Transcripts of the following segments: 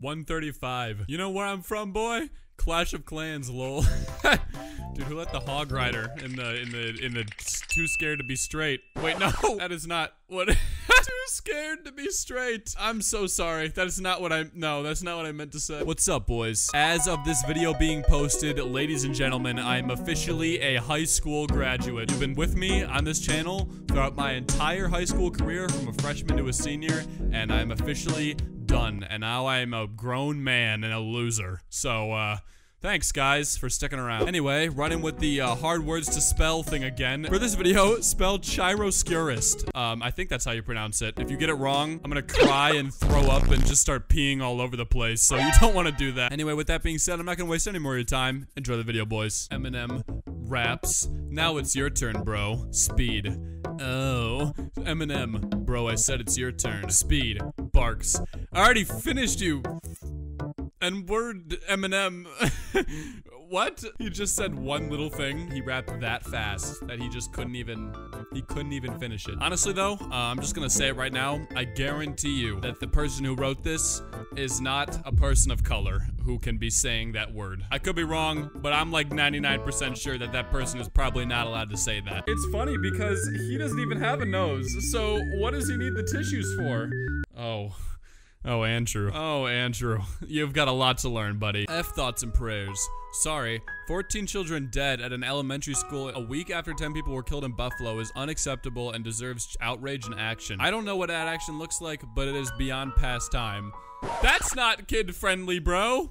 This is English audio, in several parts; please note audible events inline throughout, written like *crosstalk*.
135. You know where I'm from, boy? Clash of Clans, lol. *laughs* Dude, who let the hog rider in the in the in the too scared to be straight? Wait, no, *laughs* that is not what. *laughs* too scared to be straight. I'm so sorry. That is not what I. No, that's not what I meant to say. What's up, boys? As of this video being posted, ladies and gentlemen, I'm officially a high school graduate. You've been with me on this channel throughout my entire high school career, from a freshman to a senior, and I'm officially done. And now I'm a grown man and a loser. So, uh, Thanks, guys, for sticking around. Anyway, running with the uh, hard words to spell thing again. For this video, spell Chiroscurist. Um, I think that's how you pronounce it. If you get it wrong, I'm gonna cry and throw up and just start peeing all over the place, so you *laughs* don't want to do that. Anyway, with that being said, I'm not gonna waste any more of your time. Enjoy the video, boys. Eminem raps. Now it's your turn, bro. Speed. Oh. Eminem. Bro, I said it's your turn. Speed. I already finished you and word Eminem. *laughs* what? He just said one little thing. He rapped that fast that he just couldn't even, he couldn't even finish it. Honestly though, uh, I'm just gonna say it right now. I guarantee you that the person who wrote this is not a person of color who can be saying that word. I could be wrong, but I'm like 99% sure that that person is probably not allowed to say that. It's funny because he doesn't even have a nose. So what does he need the tissues for? Oh. Oh, Andrew. Oh, Andrew. *laughs* You've got a lot to learn, buddy. F thoughts and prayers. Sorry, 14 children dead at an elementary school a week after 10 people were killed in Buffalo is unacceptable and deserves outrage and action. I don't know what that action looks like, but it is beyond past time. That's not kid-friendly, bro.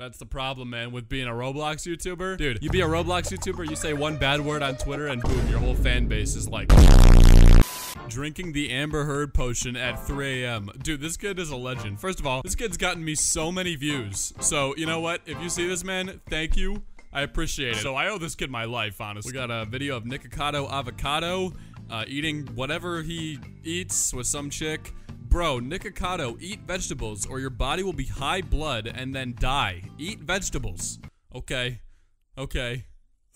That's the problem, man, with being a Roblox YouTuber. Dude, you be a Roblox YouTuber, you say one bad word on Twitter, and boom, your whole fan base is like... Drinking the Amber Heard potion at 3 a.m. Dude, this kid is a legend. First of all, this kid's gotten me so many views. So, you know what? If you see this, man, thank you. I appreciate it. So I owe this kid my life, honestly. We got a video of Nikocado Avocado uh, eating whatever he eats with some chick. Bro, Nikocado, eat vegetables or your body will be high blood and then die. Eat vegetables. Okay. Okay.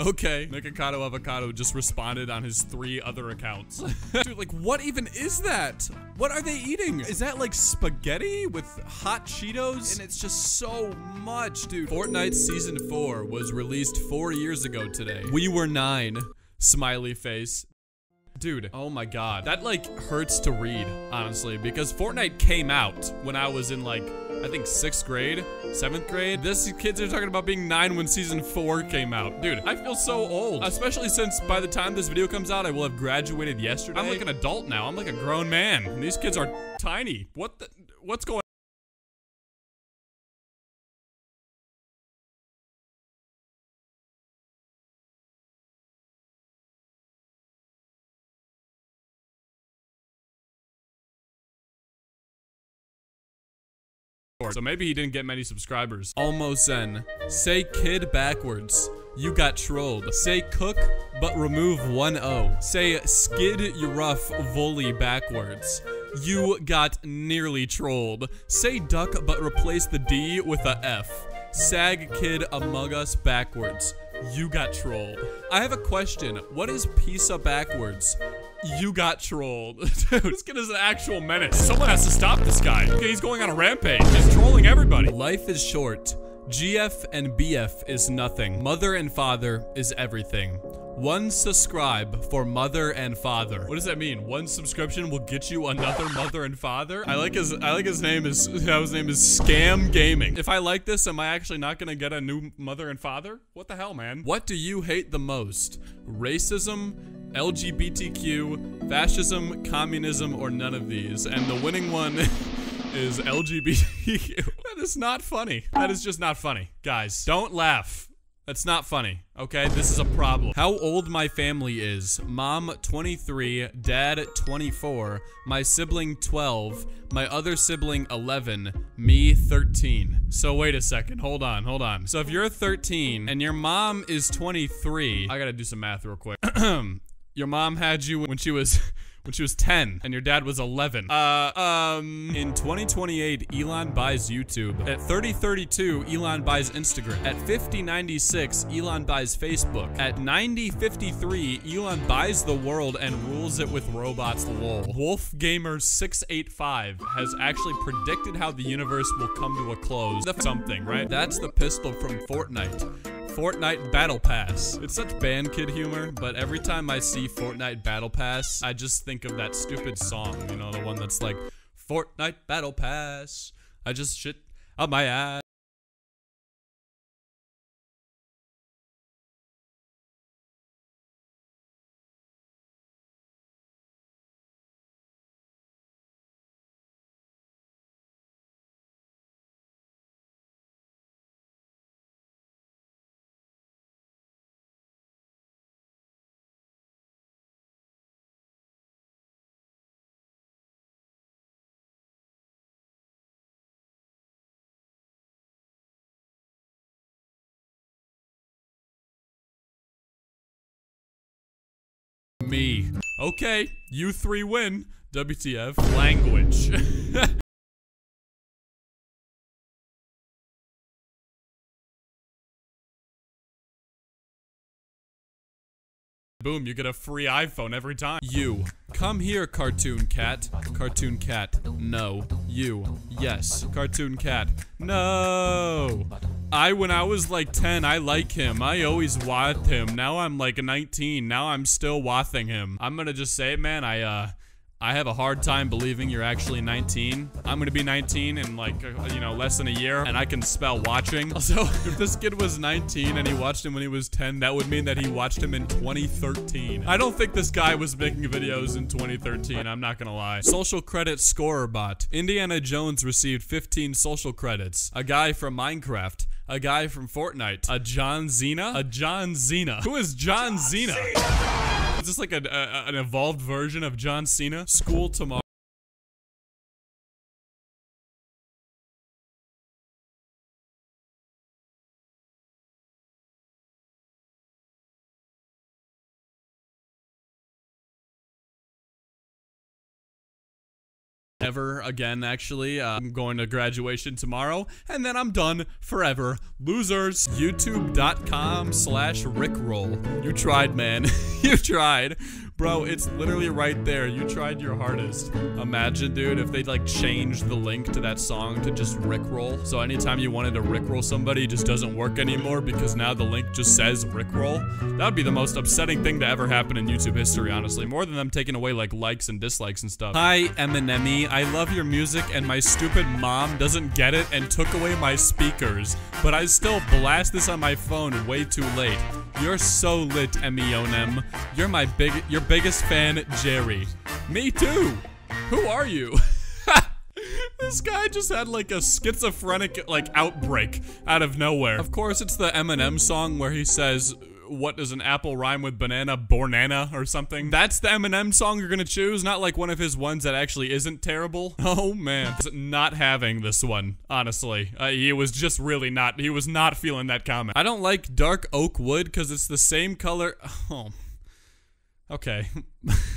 Okay. Nikocado Avocado just responded on his three other accounts. *laughs* Dude, like, what even is that? What are they eating? Is that like spaghetti with hot Cheetos? And it's just so much, dude. Fortnite Season 4 was released four years ago today. We were nine. Smiley face. Dude, oh my god. That like hurts to read, honestly, because Fortnite came out when I was in like I think sixth grade, seventh grade. This kids are talking about being nine when season four came out. Dude, I feel so old, especially since by the time this video comes out, I will have graduated yesterday. I'm like an adult now. I'm like a grown man. And these kids are tiny. What the, what's going So maybe he didn't get many subscribers. Almost Zen. Say kid backwards. You got trolled. Say cook, but remove one O. Say skid you rough volley backwards. You got nearly trolled. Say duck, but replace the D with a F. Sag kid among us backwards. You got trolled. I have a question. What is pizza backwards? You got trolled. *laughs* Dude, this kid is an actual menace. Someone has to stop this guy. Okay, he's going on a rampage. He's trolling everybody. Life is short. GF and BF is nothing. Mother and father is everything. One subscribe for mother and father. What does that mean? One subscription will get you another mother and father? I like his I like his name is his name is Scam Gaming. If I like this, am I actually not gonna get a new mother and father? What the hell, man? What do you hate the most? Racism, LGBTQ, fascism, communism, or none of these. And the winning one *laughs* is LGBTQ. *laughs* that is not funny. That is just not funny. Guys, don't laugh. That's not funny, okay? This is a problem. How old my family is. Mom, 23. Dad, 24. My sibling, 12. My other sibling, 11. Me, 13. So wait a second. Hold on, hold on. So if you're 13 and your mom is 23, I gotta do some math real quick. *clears throat* your mom had you when she was *laughs* when she was 10 and your dad was 11. Uh, um, in 2028, Elon buys YouTube. At 3032, Elon buys Instagram. At 5096, Elon buys Facebook. At 9053, Elon buys the world and rules it with robots lol. Wolf Gamer 685 has actually predicted how the universe will come to a close. Something, right? That's the pistol from Fortnite. Fortnite Battle Pass. It's such band kid humor, but every time I see Fortnite Battle Pass, I just think of that stupid song, you know, the one that's like, Fortnite Battle Pass. I just shit up my ass. Okay, you three win. WTF. Language. *laughs* Boom, you get a free iPhone every time. You. Come here, cartoon cat. Cartoon cat. No. You. Yes. Cartoon cat. No. I, when I was like 10, I like him. I always watched him. Now I'm like 19. Now I'm still wathing him. I'm gonna just say, it, man, I, uh, I have a hard time believing you're actually 19. I'm gonna be 19 in like, uh, you know, less than a year, and I can spell watching. *laughs* Also, if this kid was 19 and he watched him when he was 10, that would mean that he watched him in 2013. I don't think this guy was making videos in 2013, I'm not gonna lie. Social credit scorer bot. Indiana Jones received 15 social credits. A guy from Minecraft. A guy from Fortnite. A John Cena? A John Cena. Who is John, John Cena? Is this like a, a, an evolved version of John Cena? School tomorrow. Ever again, actually. Uh, I'm going to graduation tomorrow, and then I'm done forever. Losers. YouTube.com slash Rickroll. You tried, man. *laughs* you tried. Bro, it's literally right there. You tried your hardest. Imagine, dude, if they like changed the link to that song to just Rickroll. So anytime you wanted to Rickroll somebody, just doesn't work anymore because now the link just says Rickroll. That would be the most upsetting thing to ever happen in YouTube history, honestly. More than them taking away like likes and dislikes and stuff. Hi, Eminem. I love your music and my stupid mom doesn't get it and took away my speakers. But I still blast this on my phone way too late. You're so lit, Eminem. You're my big, your biggest fan, Jerry. Me too. Who are you? *laughs* this guy just had like a schizophrenic like outbreak out of nowhere. Of course, it's the Eminem song where he says, what does an apple rhyme with banana? Bornana or something? That's the Eminem song you're gonna choose, not like one of his ones that actually isn't terrible. *laughs* Oh man, not having this one, honestly. Uh, he was just really not, he was not feeling that comment. I don't like dark oak wood because it's the same color. *sighs* Oh. Okay.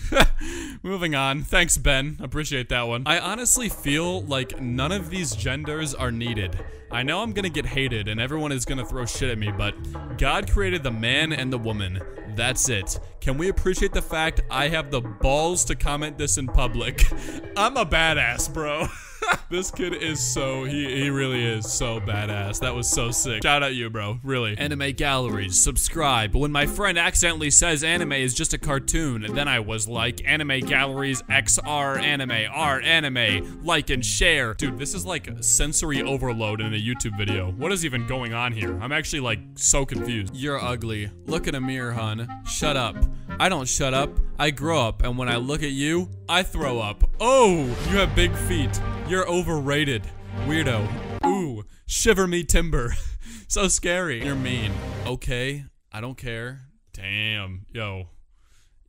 *laughs* Moving on. Thanks, Ben. Appreciate that one. I honestly feel like none of these genders are needed. I know I'm gonna get hated and everyone is gonna throw shit at me, but God created the man and the woman. That's it. Can we appreciate the fact I have the balls to comment this in public? *laughs* I'm a badass, bro. *laughs* this kid is so, he, he really is so badass. That was so sick. Shout out you, bro. Really. Anime galleries, subscribe. When my friend accidentally says anime is just a cartoon, then I was like, anime galleries, XR anime, R anime, like and share. Dude, this is like sensory overload in a YouTube video. What is even going on here? I'm actually like so confused. You're ugly. Look in a mirror, hun. Shut up. I don't shut up. I grow up, and when I look at you, I throw up. Oh, you have big feet. You're overrated. Weirdo. Ooh, shiver me timber. *laughs* so scary. You're mean. Okay, I don't care. Damn. Yo.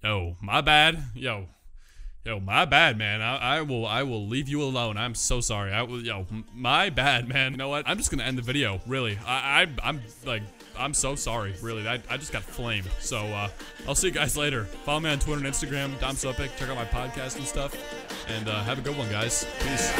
Yo, my bad. Yo. Yo, my bad, man. I, I will I will leave you alone. I'm so sorry. I will yo, my bad, man. You know what? I'm just gonna end the video. Really. I, I I'm like I'm so sorry. Really. I, I just got flamed. So uh I'll see you guys later. Follow me on Twitter and Instagram, Dom So Epic. Check out my podcast and stuff. And uh, have a good one, guys. Peace.